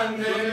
Grande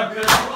Sakın.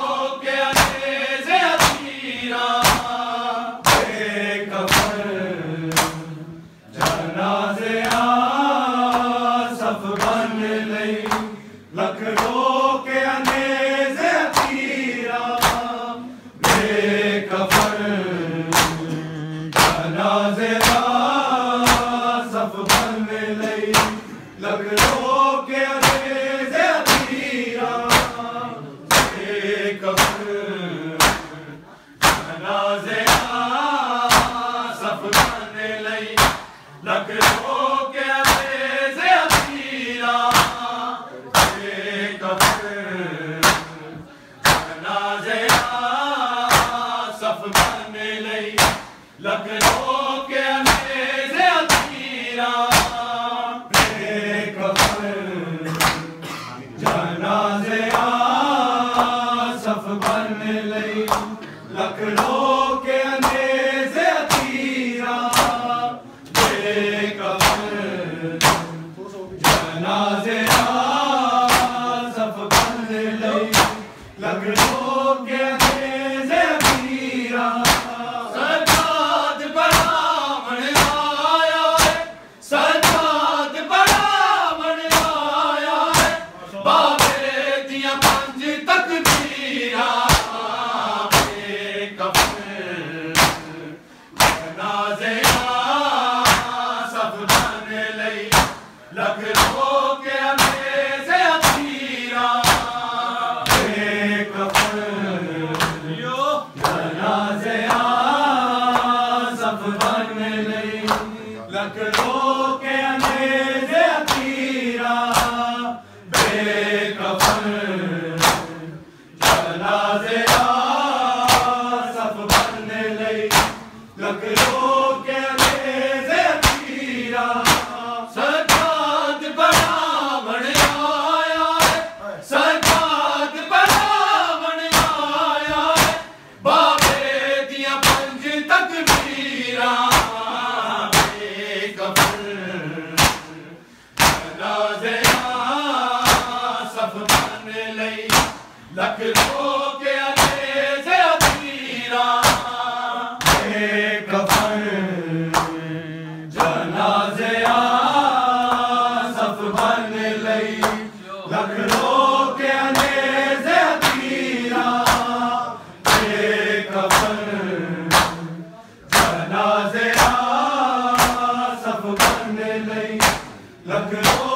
Look at all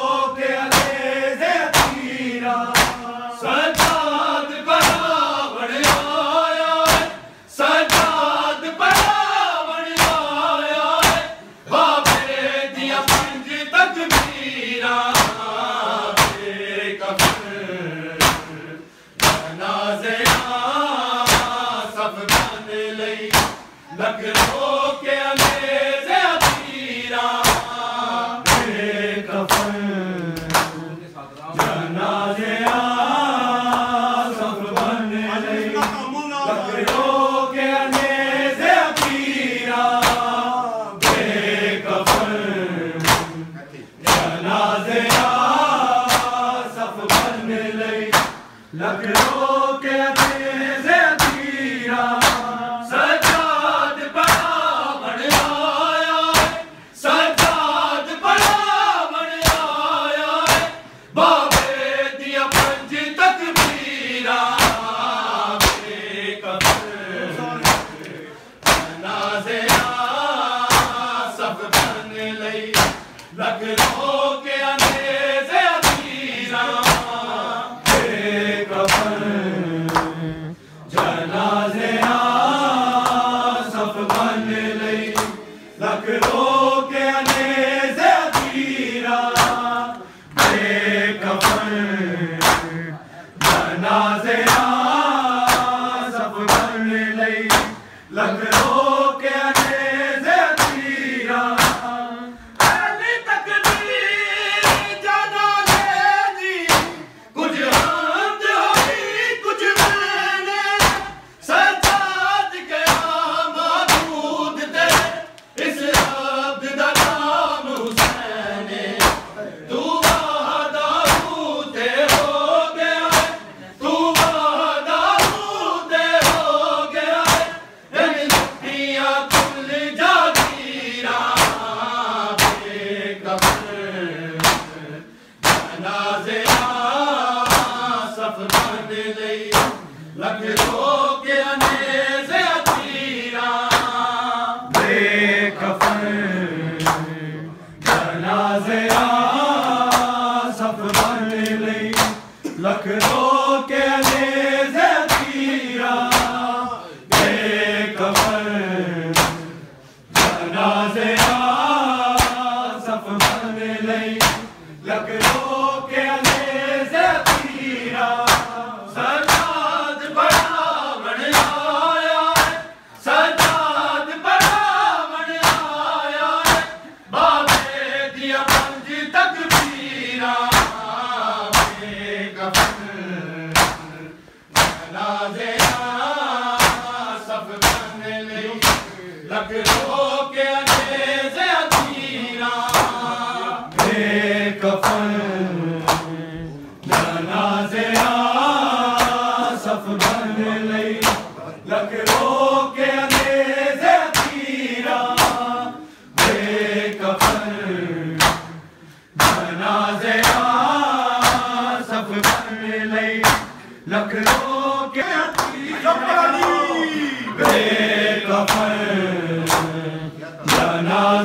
Pero... के अंधेरे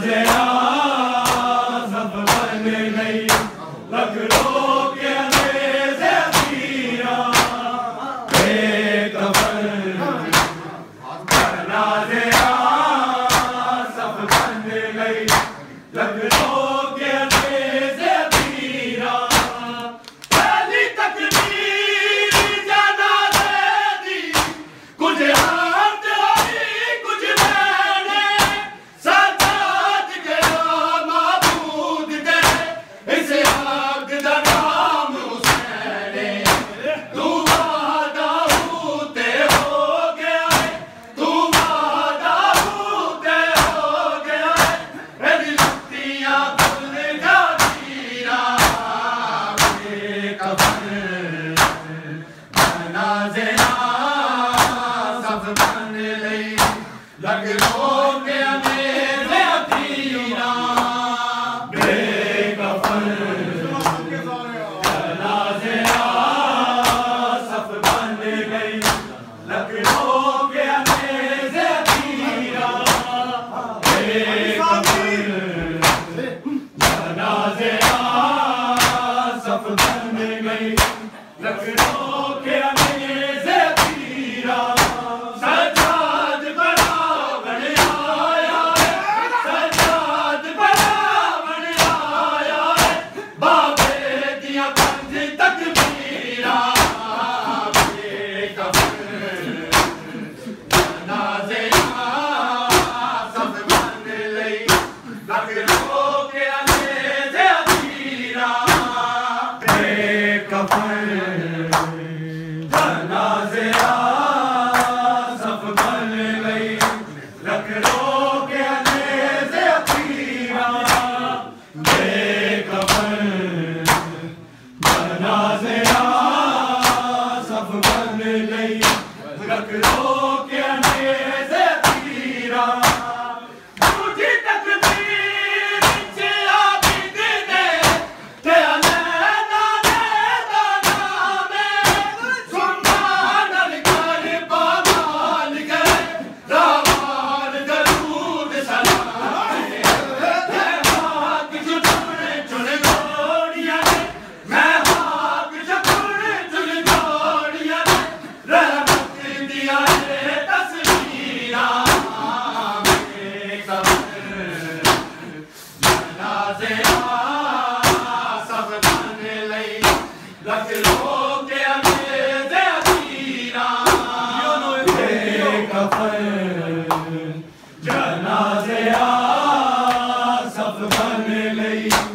Yeah. Nazman eleyim